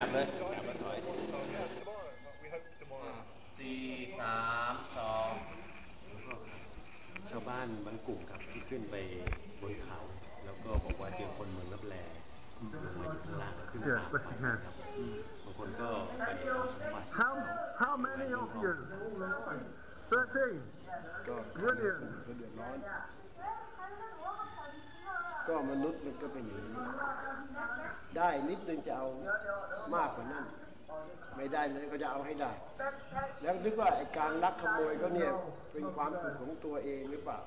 กลับเลยกลับมาถอยสี่สามสองชาวบ้านบางกลุ่มครับที่ขึ้นไปบนเขา แล้วก็บอกว่าเจอคนเมืองรับแลลงมาอยู่ข้างล่างแล้วขึ้น Yes, ตาม but you can. ครับบางคนก็ไปเอาสมบัติ How how many of you? Thirteen. ก็ Brilliant. ก็เดือดร้อนก็มนุษย์มันก็เป็นอย่างนี้ได้นิดนึงจะเอามากกว่านั้น ไม่ได้เลยก็จะเอาให้ได้ แล้วนึกว่าไอ้การลักขโมยก็เนี่ยเป็นความสุขของตัวเองหรือเปล่า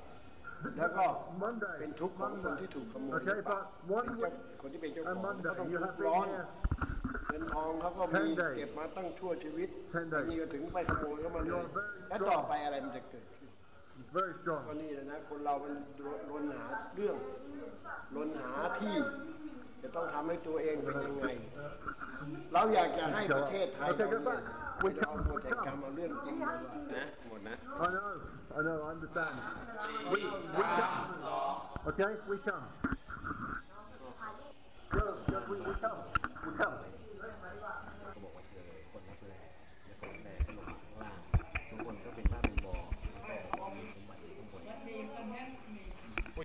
แล้วก็เป็นทุกข์ของคนที่ถูกขโมยหรือเปล่าเป็นเจ้าคนที่เป็นเจ้าของ And เขาต้อง Monday, you ทุก have ข์ร้อน been here เงินทองเขาก็มี Ten days. เก็บมาตั้งชั่วชีวิต Ten days. นี่ก็ถึงไปขโมยเข้ามาเลย You're very แล้วต่อไปอะไรมันจะเกิด ขึ้น Very ก็ strong. นี่แหละนะคนเรามันรนหาเรื่องรนหาที่ จะต้องทำให้ตัวเองเป็นยังไง เราอยากจะให้ประเทศไทยเราเนี่ยไม่ได้เอาตัวแต่กรรมเอาเรื่องจริงมาว่านะหมดนะ I know. I know. I understand. สี่ We สาม come. สอง Okay, we come. Go, go, we, we come. We come. เขาบอกว่าเจอคนรับแลแล้วคนรับแลก็ลงข้างล่างทุกคนก็เป็นบ้านเป็นบ่อแล้วก็มีสมบัติอยู่ข้างบ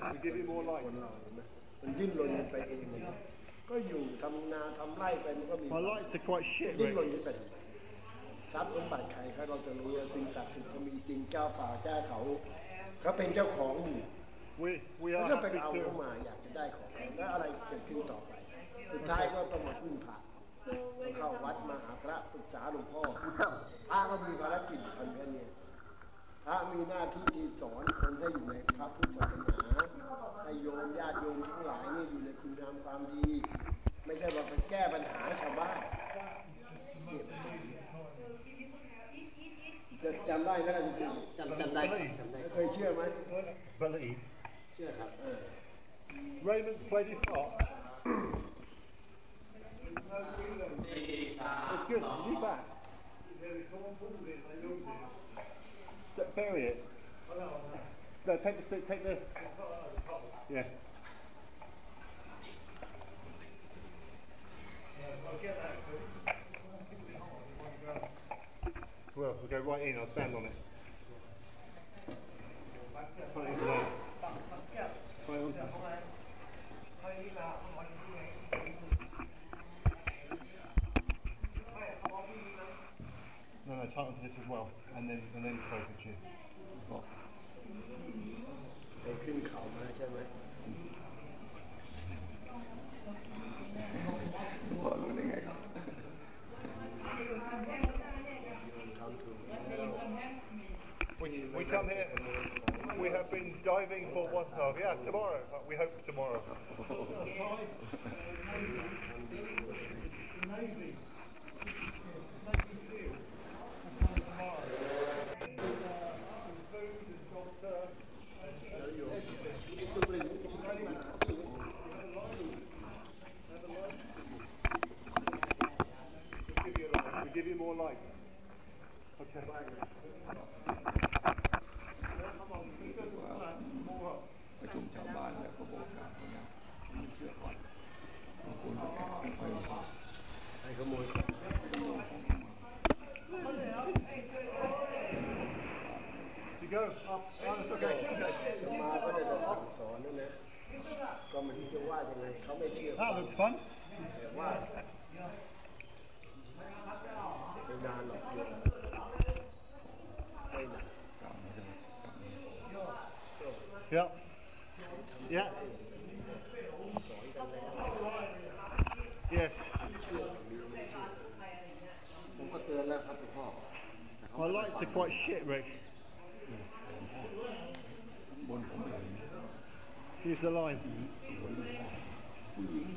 น We give you more light คนเรานะมันดิ้นรนกันไปเองเลยนะก็อยู่ทำนาทำไร่ไปมันก็มี My lights are quite shit, ดิ้นรน Rick. กันไปทำไมทรัพย์สมบัติใครเขาเราจะรู้ว่าสิ่งศักดิ์สิทธิ์เขามีจริงเจ้าป่าเจ้าเขาเขาเป็นเจ้าของอยู่ We we มัน are ก็ไป happy เอาเข้า to. มาอยากจะได้ของเขาแล้วอะไรเกิดขึ้นต่อไป สุดท้ายก็ต้องมาพึ่งพระต้องเข้าวัดมาหาพระปรึกษาหลวงพ่อ We come. พระก็มีภารกิจทำแค่นี้พระมีหน้าที่ที่สอนคนให้อยู่ในพระพุทธศาส ได้ก็ได้จริงๆจำจำได้จำได้เคยเชื่อไหม Believe. เชื่อครับเออ Raymond's played his part. สี่สาม It's good. Is he back? D- Bury it. No, take the stick. Take the. Yeah. you know, stand on it. No, no, tighten to this as well, and then and then close the chin. Oh. We, come here. We have been diving for one half. Yeah, tomorrow. uh, We hope tomorrow. Give you more light. Okay. ประชุมชาวบ้านแล้วก็บอกกล่าวเขานะไม่เชื่อก่อนบางคนแอบไม่ค่อยให้ขโมยมาก็ได้แต่สั่งสอนนั่นนะก็มันจะว่ายังไงเขาไม่เชื่อ That looks fun. แต่ว่าไม่นานหรอกไม่นานกล่าวไม่ใช่กล่าวไม่ Yeah. Yes. My lights are quite shit, Rick. Here's the line. Mm.